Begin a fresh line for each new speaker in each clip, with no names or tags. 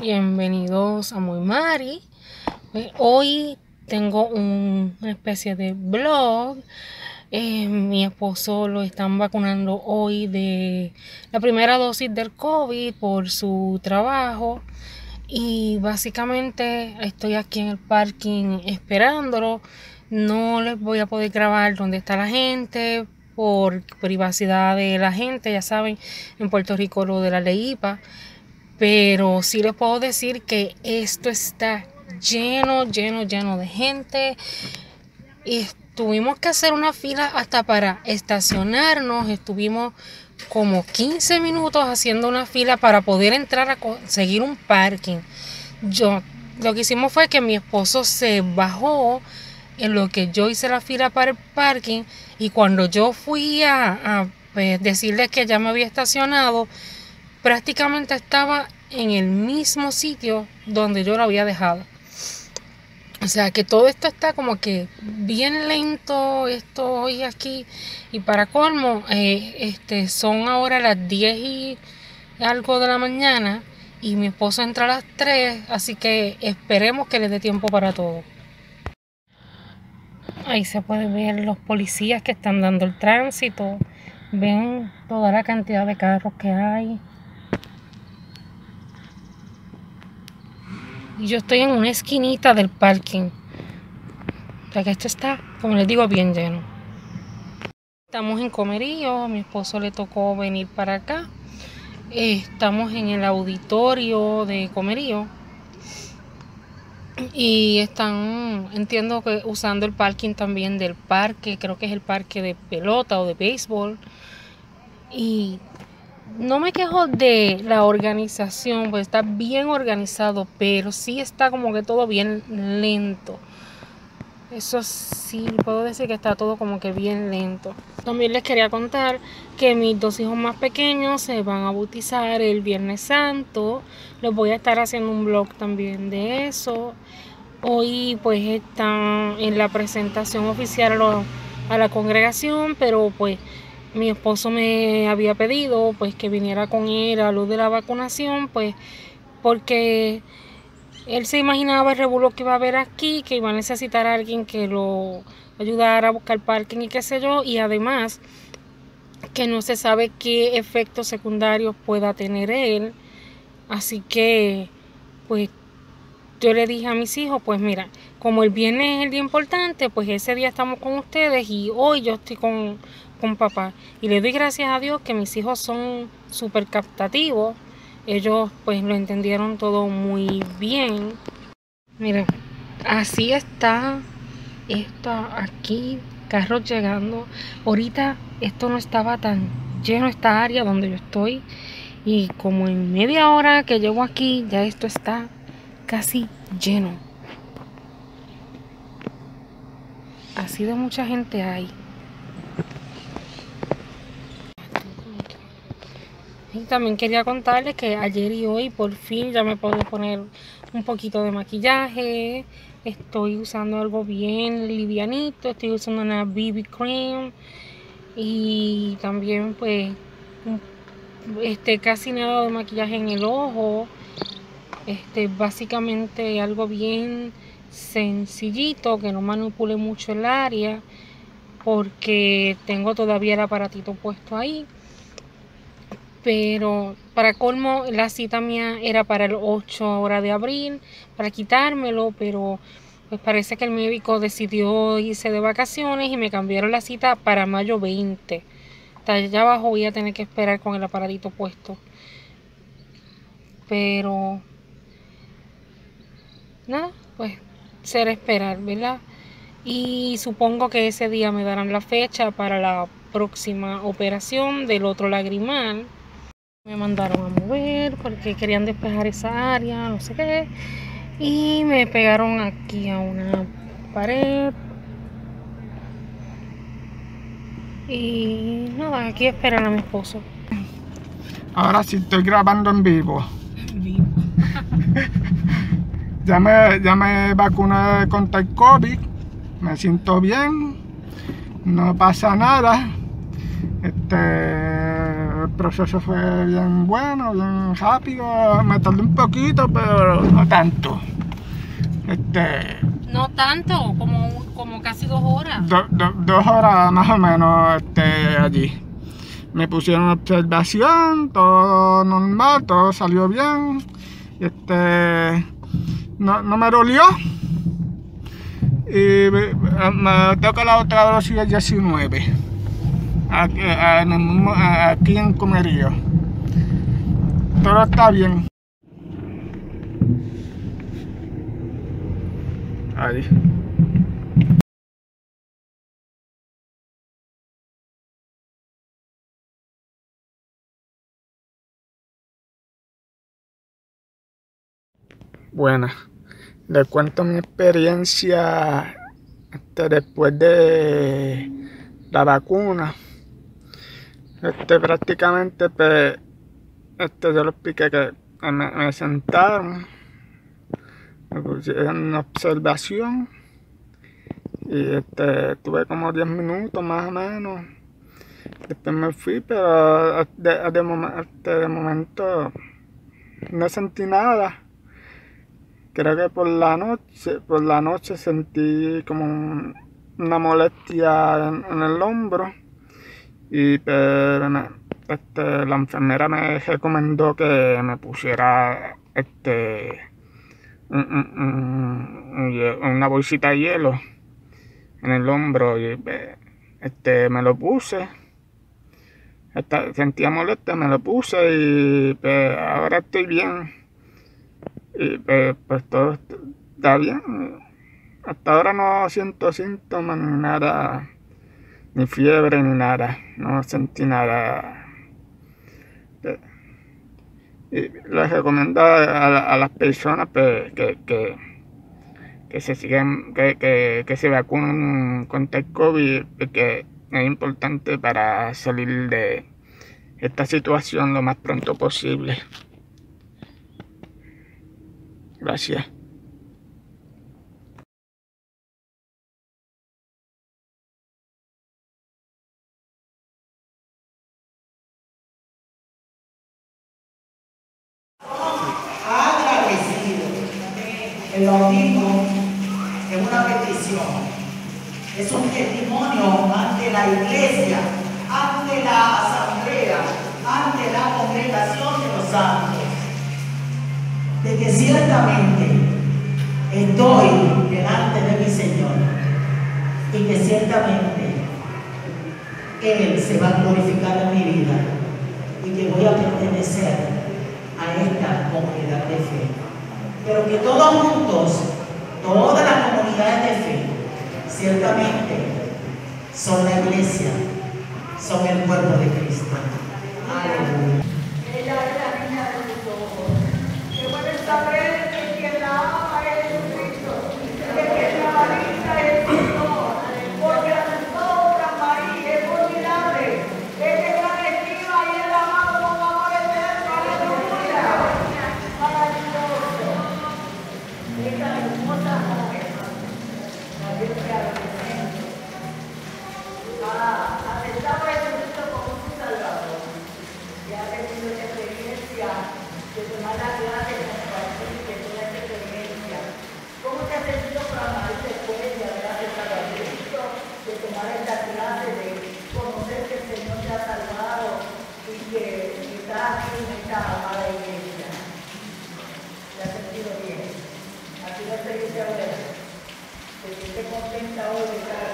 Bienvenidos a Muy Mari. Pues, hoy tengo una especie de blog. Eh, mi esposo lo están vacunando hoy de la primera dosis del COVID por su trabajo. Y básicamente estoy aquí en el parking esperándolo. No les voy a poder grabar dónde está la gente por privacidad de la gente. Ya saben, en Puerto Rico lo de la ley IPA pero sí les puedo decir que esto está lleno, lleno, lleno de gente. Y tuvimos que hacer una fila hasta para estacionarnos. Estuvimos como 15 minutos haciendo una fila para poder entrar a conseguir un parking. Yo lo que hicimos fue que mi esposo se bajó en lo que yo hice la fila para el parking y cuando yo fui a, pues, decirle que ya me había estacionado, prácticamente estaba en el mismo sitio donde yo lo había dejado. O sea que todo esto está como que bien lento, esto hoy aquí. Y para colmo, eh, este, son ahora las 10 y algo de la mañana y mi esposo entra a las 3, así que esperemos que le dé tiempo para todo. Ahí se puede ver los policías que están dando el tránsito. Ven toda la cantidad de carros que hay. Y yo estoy en una esquinita del parking. O sea que esto está, como les digo, bien lleno. Estamos en Comerío, a mi esposo le tocó venir para acá. Estamos en el auditorio de Comerío. Y están, entiendo que usando el parking también del parque, creo que es el parque de pelota o de béisbol. Y no me quejo de la organización, pues está bien organizado, pero sí está como que todo bien lento. Eso sí, puedo decir que está todo como que bien lento. También les quería contar que mis dos hijos más pequeños se van a bautizar el Viernes Santo. Les voy a estar haciendo un blog también de eso. Hoy pues están en la presentación oficial a la congregación, pero pues mi esposo me había pedido pues que viniera con él a luz de la vacunación, pues porque él se imaginaba el revuelo que iba a haber aquí, que iba a necesitar a alguien que lo ayudara a buscar parking y qué sé yo, y además que no se sabe qué efectos secundarios pueda tener él. Así que, pues yo le dije a mis hijos, pues mira, como el viernes es el día importante, pues ese día estamos con ustedes y hoy yo estoy con, con papá. Y le doy gracias a Dios que mis hijos son súper captativos. Ellos pues lo entendieron todo muy bien. Miren, así está esto aquí, carros llegando. Ahorita esto no estaba tan lleno esta área donde yo estoy. Y como en media hora que llego aquí, ya esto está casi lleno. Así de mucha gente hay. Y también quería contarles que ayer y hoy por fin ya me puedo poner un poquito de maquillaje. Estoy usando algo bien livianito. Estoy usando una BB cream. Y también pues este casi nada de maquillaje en el ojo. Este básicamente algo bien sencillito que no manipule mucho el área porque tengo todavía el aparatito puesto ahí pero para colmo la cita mía era para el 8 hora de abril para quitármelo, pero pues parece que el médico decidió irse de vacaciones y me cambiaron la cita para mayo 20. Hasta allá abajo voy a tener que esperar con el aparatito puesto. Pero nada, pues ser esperar, ¿verdad? Y supongo que ese día me darán la fecha para la próxima operación del otro lagrimal. Me mandaron a mover porque querían despejar esa área, no sé qué. Y me pegaron aquí a una pared. Y nada, aquí esperan a mi esposo.
Ahora sí estoy grabando en vivo. ya me, ya me vacuné contra el COVID, me siento bien, no pasa nada. Este, el proceso fue bien bueno, bien rápido, me tardé un poquito, pero no tanto. Este,
No tanto, como, como casi dos horas.
do- do- dos horas más o menos este, allí. Me pusieron observación, todo normal, todo salió bien. Este, no, no me dolió. Y me, me toca la otra velocidad 19. Aquí, en el mismo- aquí en Comerío. Todo está bien. Ahí. Bueno, les cuento mi experiencia este, después de la vacuna. Este, prácticamente, pues, este, yo lo expliqué que me, sentaron, me pusieron en observación y este, tuve como 10 minutos más o menos. Después me fui, pero de, de este, de momento no sentí nada. Creo que por la noche, por la noche sentí como un- una molestia en, el hombro y pero este, la enfermera me recomendó que me pusiera este una bolsita de hielo en el hombro y pues, este me lo puse. Sentía molestia, me lo puse y pues, ahora estoy bien. Y pues, pues todo est- está bien. Hasta ahora no siento síntomas ni nada, ni fiebre ni nada. No sentí nada. Eh, Y les recomiendo a, las personas pues, que, que, que se siguen, que, que, que se vacunen contra el COVID, porque es importante para salir de esta situación lo más pronto posible. Gracias.
El bautismo es una petición, es un testimonio ante la iglesia, ante la asamblea, ante la congregación de los santos, de que ciertamente estoy delante de mi Señor y que ciertamente Él se va a glorificar en mi vida y que voy a pertenecer a esta comunidad de fe. Pero que todos juntos, todas las comunidades de fe, ciertamente son la iglesia, son el cuerpo de Cristo. Aleluya.
Ella es la niña de tus ojos. Que pueden saber que quien la ama es Jesucristo. Que quien la valida es el Señor. Porque la nosotras, María, es formidable. Es de gran estima y el amado con amor eterno. Aleluya. Maravilloso. Esta hermosa joven, la Virgen adolescente, ha aceptado a Jesucristo como su Salvador ya ha tenido esa experiencia de tomar la clase de compartir de toda esta experiencia. ¿Cómo te has sentido para amar después de haber aceptado a Cristo, de tomar esta clase, de conocer que el Señor te ha salvado y que estás aquí en esta amada iglesia? ¿Te has sentido bien? ¿Ha sido experiencia buena? ¿Te sientes contenta hoy de estar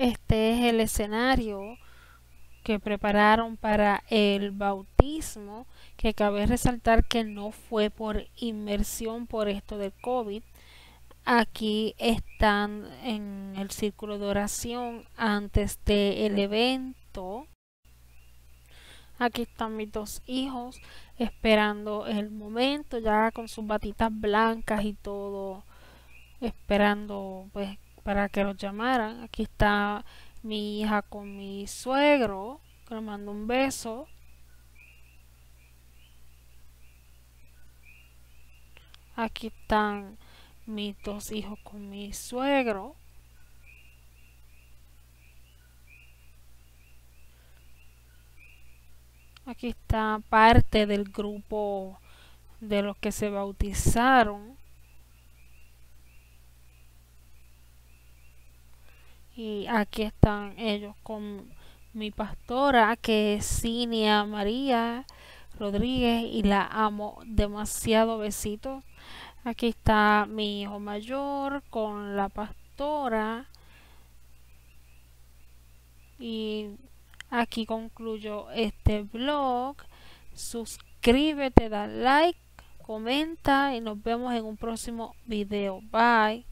Este es el escenario que prepararon para el bautismo, que cabe resaltar que no fue por inmersión por esto del COVID. aquí están en el círculo de oración antes del evento. Aquí están mis dos hijos esperando el momento ya con sus batitas blancas y todo esperando pues para que los llamaran. Aquí está mi hija con mi suegro que le mando un beso. Aquí están mis dos hijos con mi suegro. Aquí está parte del grupo de los que se bautizaron. Y aquí están ellos con mi pastora, que es Cinia María Rodríguez, y la amo demasiado. Besitos. Aquí está mi hijo mayor con la pastora. Y aquí concluyo este blog. Suscríbete, da like, comenta y nos vemos en un próximo video. Bye.